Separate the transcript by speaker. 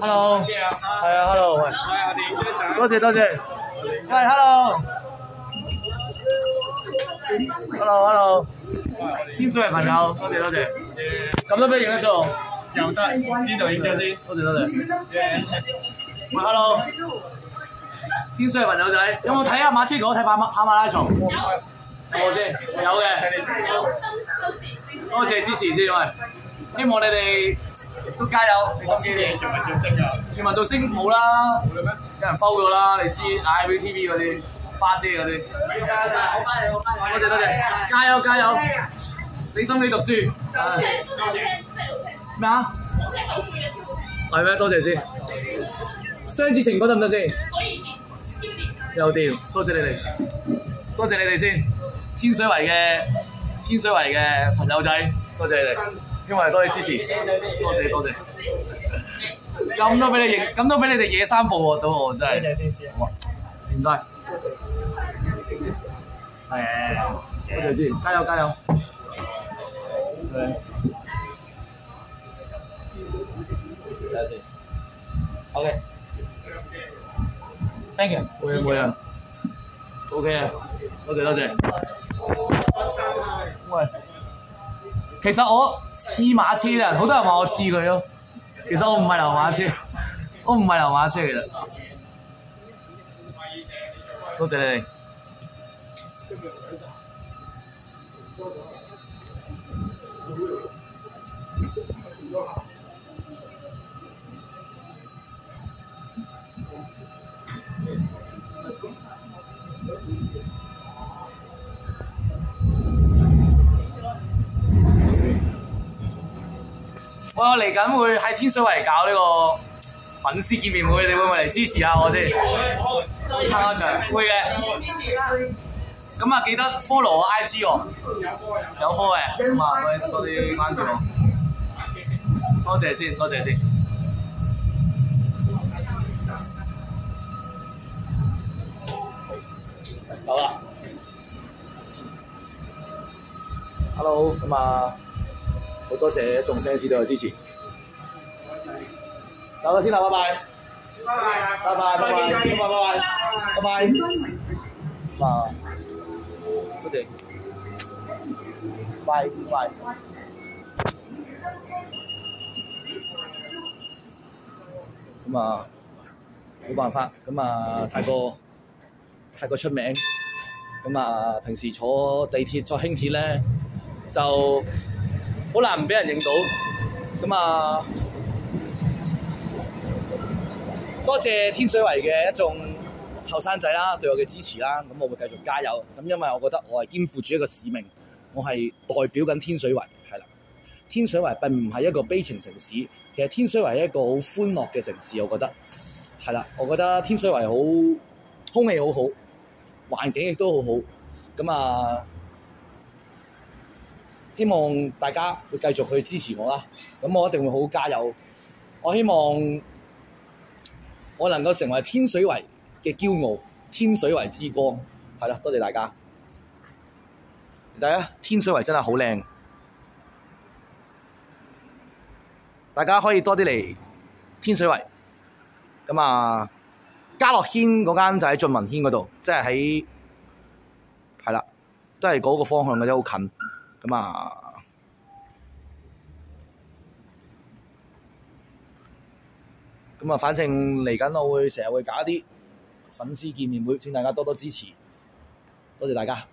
Speaker 1: Hello，係啊，Hello，喂，多謝多謝，喂，Hello，Hello，Hello，天水圍朋友，多謝多謝，咁都俾影得數，又得，呢度影咗先？多謝多謝，喂，Hello，天水圍朋友仔，有冇睇下馬車哥睇跑馬跑馬拉松？有冇先？有嘅，多謝支持先，喂，希望你哋。都加油，你心機啲。全民造星啊！全民造星冇啦，冇啦咩？有人 follow 咗啦，你知 IVTV 嗰啲花姐嗰啲。好翻嚟，好翻嚟。多謝多謝，加油加油！你心機讀書。咩啊？係咩？多謝先。雙子情歌得唔得先？又掂，多謝你哋，多謝你哋先。天水圍嘅天水圍嘅朋友仔，多謝你哋。因為多啲支持，多謝多謝，咁都俾你影，咁都俾你哋野三步喎，到我真係，多謝先生，好啊，唔該，係，多謝支持，加油加油，係，多謝，OK，thank you，冇嘢冇嘢，OK 啊，多謝多謝，喂。其實我黐馬車嘅人，好多人話我黐佢咯。其實我唔係流馬車，我唔係流馬車其實。多謝你哋。我嚟緊會喺天水圍搞呢個粉絲見面會，你會唔會嚟支持下我先？撐下場會嘅。咁啊，記得 follow 我 IG 喎。有 follow 嘅，咁啊，多啲多啲關注我。多謝先，多謝先。Hello，咁啊。好多謝一眾 fans 對我支持，走咗先啦，拜拜，拜拜，拜拜，拜拜，拜拜，拜拜，啊，多謝，拜拜，咁啊，冇辦法，咁啊，太過太過出名，咁啊，平時坐地鐵坐輕鐵咧就〜好難唔俾人認到，咁啊，多謝天水圍嘅一眾後生仔啦，對我嘅支持啦，咁我會繼續加油。咁因為我覺得我係肩負住一個使命，我係代表緊天水圍，係啦。天水圍並唔係一個悲情城市，其實天水圍係一個好歡樂嘅城市，我覺得係啦。我覺得天水圍好空氣好好，環境亦都好好，咁啊。希望大家會繼續去支持我啦，咁我一定會好加油。我希望我能夠成為天水圍嘅驕傲，天水圍之光。係啦，多謝大家。大家天水圍真係好靚，大家可以多啲嚟天水圍。咁啊，家樂軒嗰間就喺俊文軒嗰度，即係喺係啦，都係嗰個方向嘅啫，好近。咁啊，咁啊，反正嚟緊我會成日會搞一啲粉絲見面會，請大家多多支持，多謝大家。